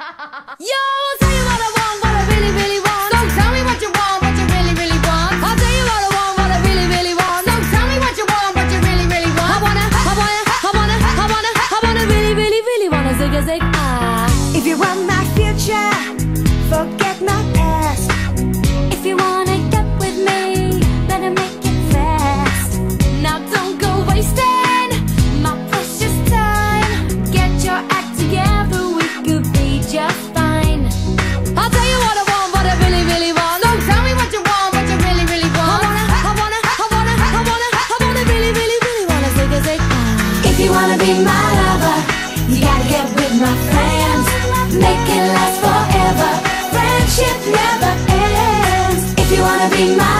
Yo, I'll tell you what I want, what I really, really want. So tell me what you want, what you really, really want. I'll tell you what I want, what I really, really want. So tell me what you want, what you really, really want. I wanna, I wanna, I wanna, I wanna, I wanna really, really, really wanna zigazig. Ah, If you want my future, forget. wanna be my lover. You gotta get with my friends. Make it last forever. Friendship never ends. If you wanna be my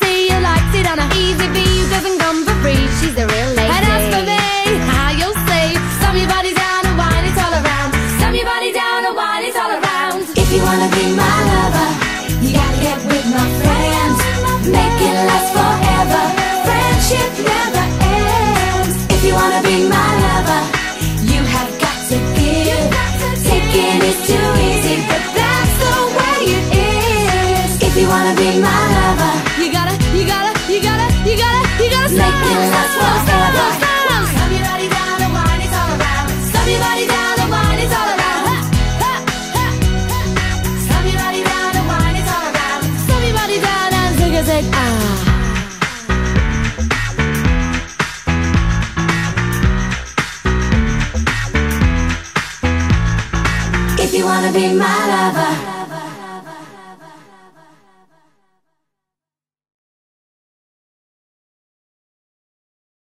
you wanna be my lover?